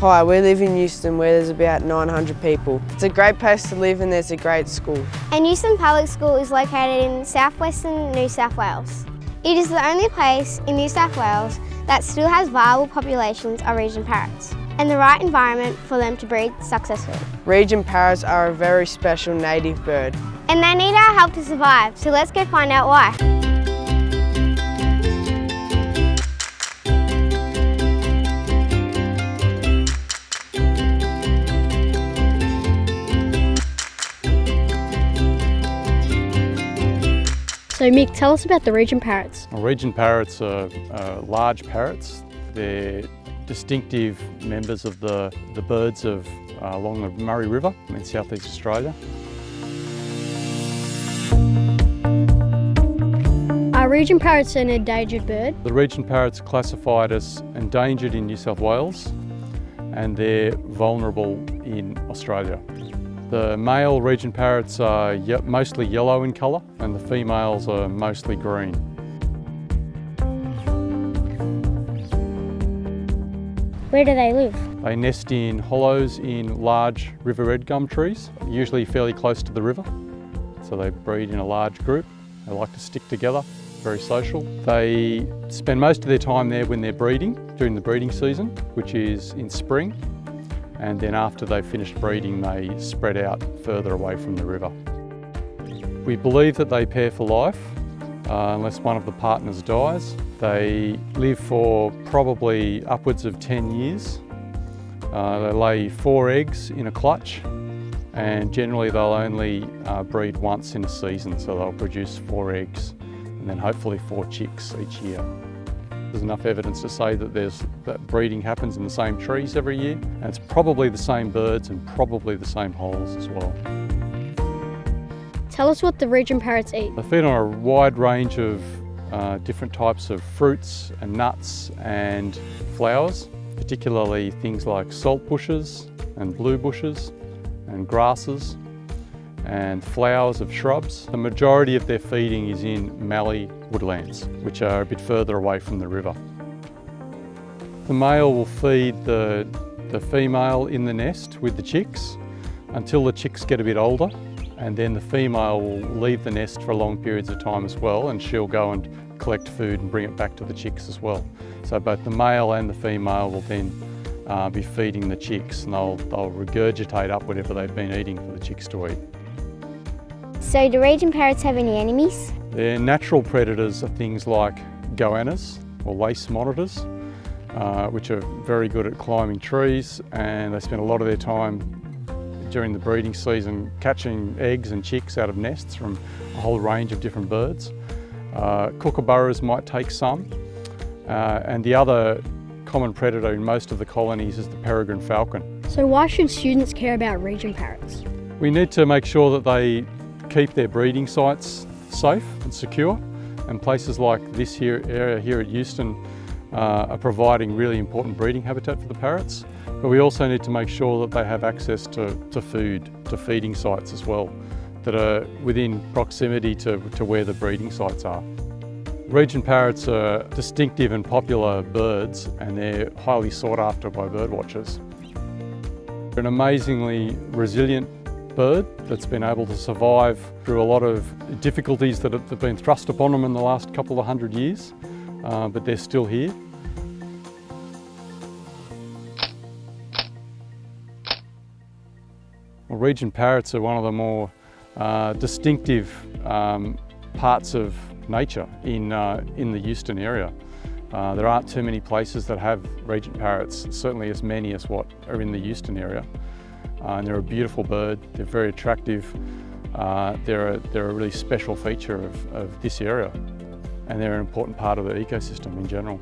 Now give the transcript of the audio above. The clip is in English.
Hi, we live in Euston where there's about 900 people. It's a great place to live and there's a great school. And Euston Public School is located in southwestern New South Wales. It is the only place in New South Wales that still has viable populations of Regent parrots and the right environment for them to breed successfully. Regent parrots are a very special native bird. And they need our help to survive, so let's go find out why. So Mick, tell us about the Regent parrots. Well, Regent parrots are, are large parrots. They're distinctive members of the, the birds of, uh, along the Murray River in southeast Australia. Are Regent parrots an endangered bird? The Regent parrots are classified as endangered in New South Wales and they're vulnerable in Australia. The male Regent parrots are ye mostly yellow in colour and the females are mostly green. Where do they live? They nest in hollows in large river red gum trees, usually fairly close to the river. So they breed in a large group. They like to stick together, very social. They spend most of their time there when they're breeding, during the breeding season, which is in spring and then after they've finished breeding they spread out further away from the river. We believe that they pair for life uh, unless one of the partners dies. They live for probably upwards of 10 years. Uh, they lay four eggs in a clutch and generally they'll only uh, breed once in a season so they'll produce four eggs and then hopefully four chicks each year. There's enough evidence to say that, there's, that breeding happens in the same trees every year and it's probably the same birds and probably the same holes as well. Tell us what the Regent parrots eat. They feed on a wide range of uh, different types of fruits and nuts and flowers, particularly things like salt bushes and blue bushes and grasses and flowers of shrubs. The majority of their feeding is in mallee woodlands, which are a bit further away from the river. The male will feed the, the female in the nest with the chicks until the chicks get a bit older and then the female will leave the nest for long periods of time as well and she'll go and collect food and bring it back to the chicks as well. So both the male and the female will then uh, be feeding the chicks and they'll, they'll regurgitate up whatever they've been eating for the chicks to eat. So do Regent parrots have any enemies? Their natural predators are things like goannas or lace monitors, uh, which are very good at climbing trees and they spend a lot of their time during the breeding season catching eggs and chicks out of nests from a whole range of different birds. Uh, kookaburras might take some uh, and the other common predator in most of the colonies is the peregrine falcon. So why should students care about Regent parrots? We need to make sure that they keep their breeding sites safe and secure and places like this here area here at Euston uh, are providing really important breeding habitat for the parrots. But we also need to make sure that they have access to, to food, to feeding sites as well, that are within proximity to, to where the breeding sites are. Regent parrots are distinctive and popular birds and they're highly sought after by birdwatchers. They're an amazingly resilient bird that's been able to survive through a lot of difficulties that have been thrust upon them in the last couple of hundred years, uh, but they're still here. Well, Regent parrots are one of the more uh, distinctive um, parts of nature in, uh, in the Euston area. Uh, there aren't too many places that have Regent parrots, certainly as many as what are in the Euston area. Uh, and they're a beautiful bird, they're very attractive, uh, they're, a, they're a really special feature of, of this area. And they're an important part of the ecosystem in general.